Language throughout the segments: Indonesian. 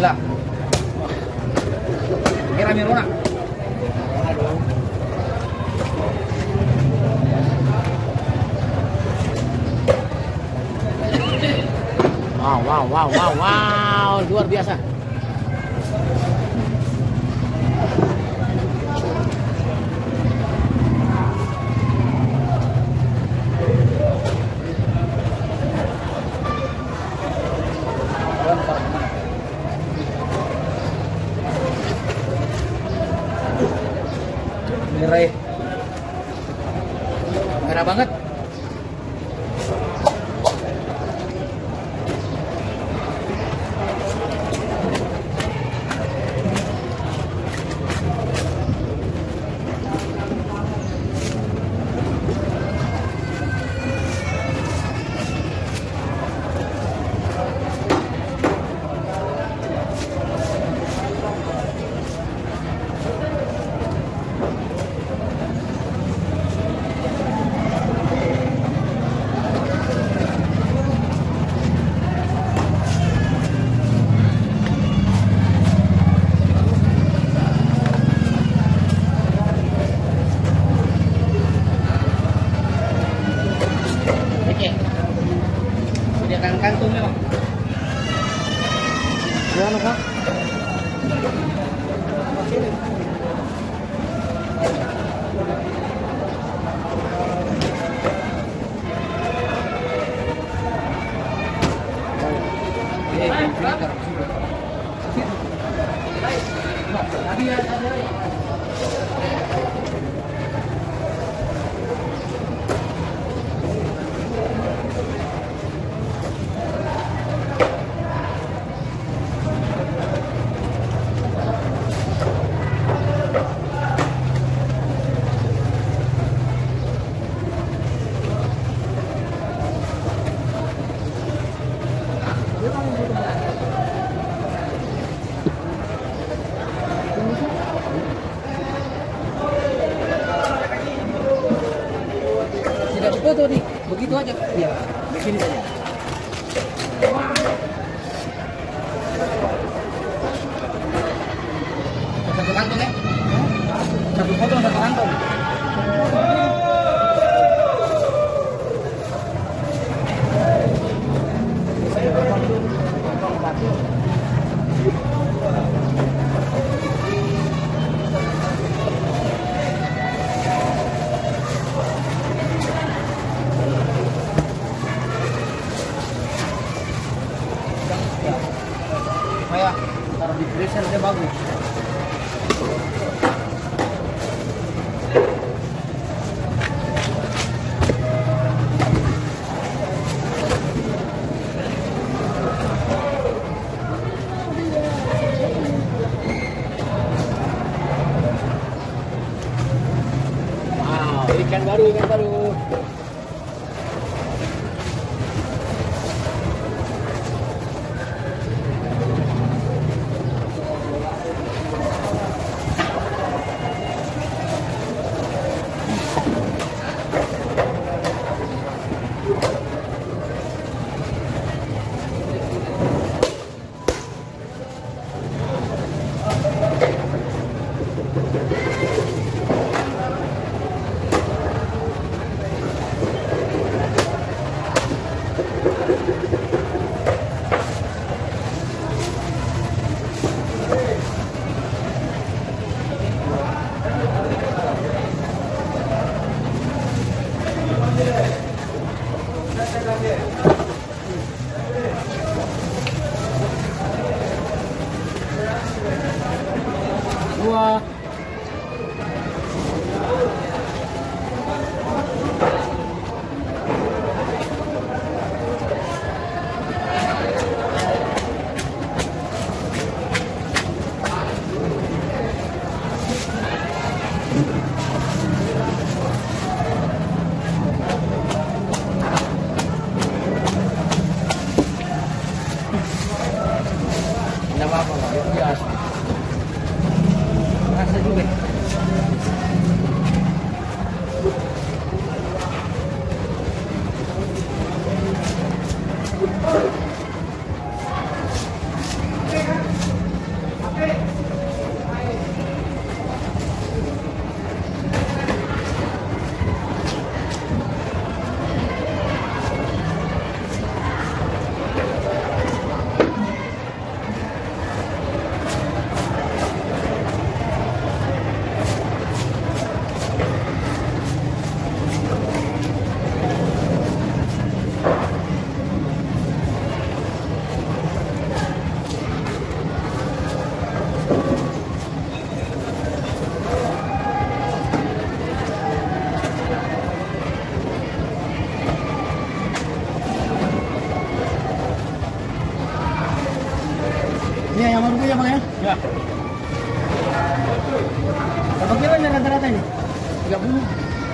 La. Mira, mi hermana. Wow, wow, wow, wow, wow, luar biasa. Thank you. tuh di begitu aja? Iya, begini saja. 我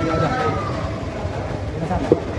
不要这样，不要这。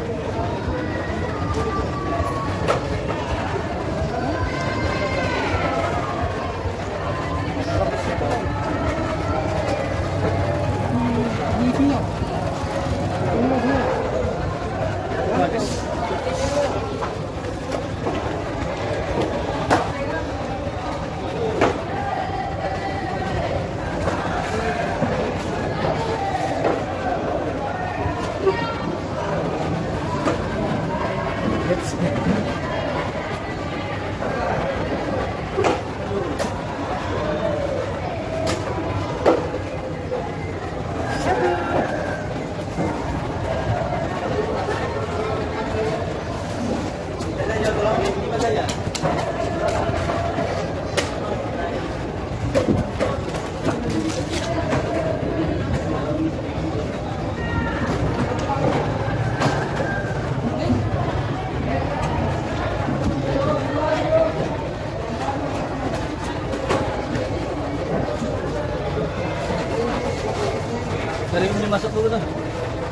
Dari ini masuk dulu tuh.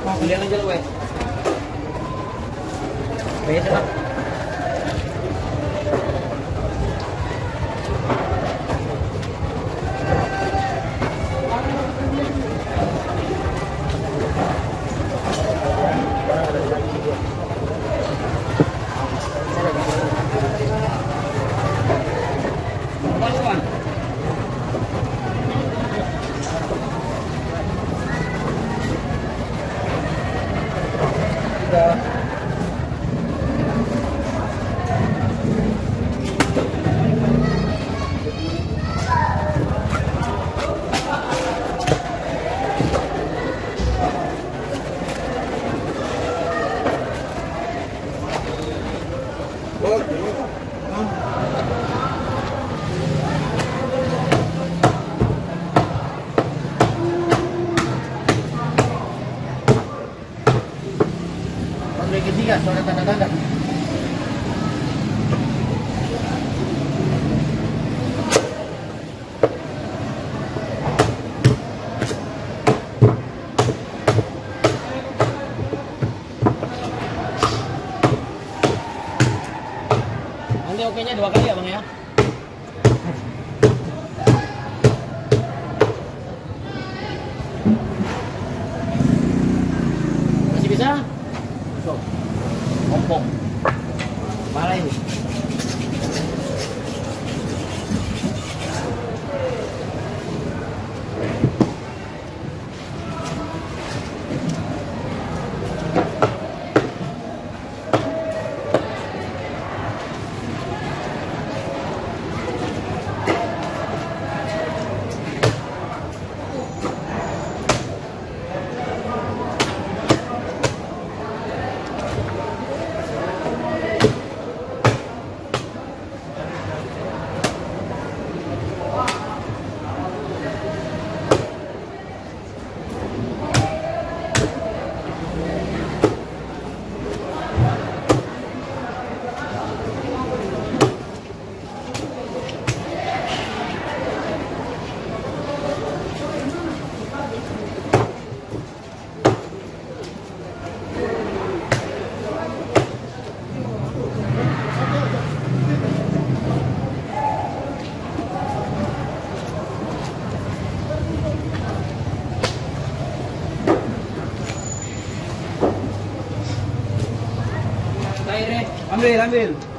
Mau aja lu, weh. Bayar Oke-nya dua kali ya, Bang ya? Masih bisa? So. Ompong. Malah ini. Ambil, ambil.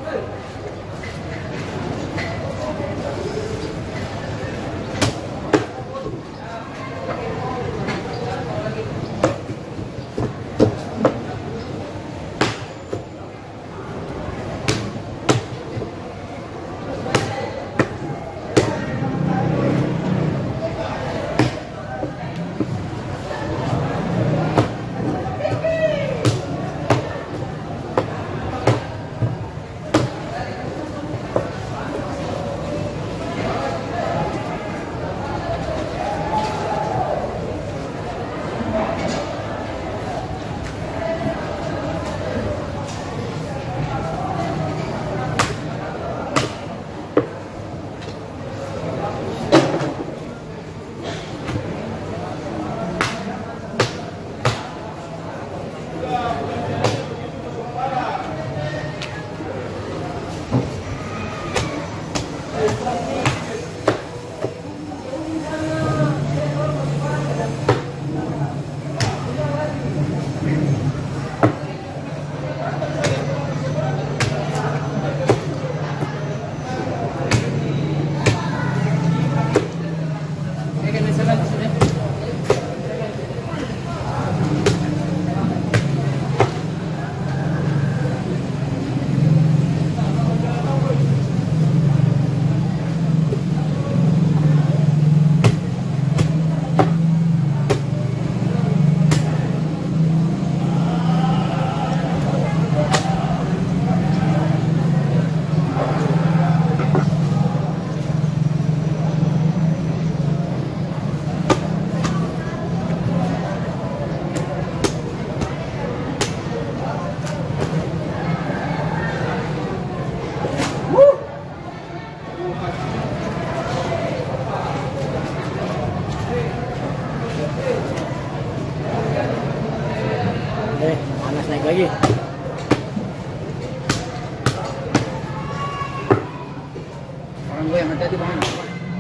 Yang bang.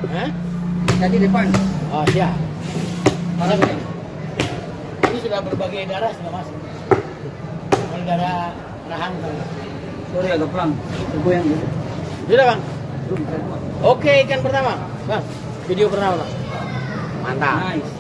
Hah? Hati depan. Oh, siap. Parah gue. Ini sudah berbagai darah sudah masuk. Kalau darah rahang kan. Sorry agak pelan. Tergoyang gitu. Sudah bang. Oke ikan pertama, bang. Video pertama bang. Mantap. Nice.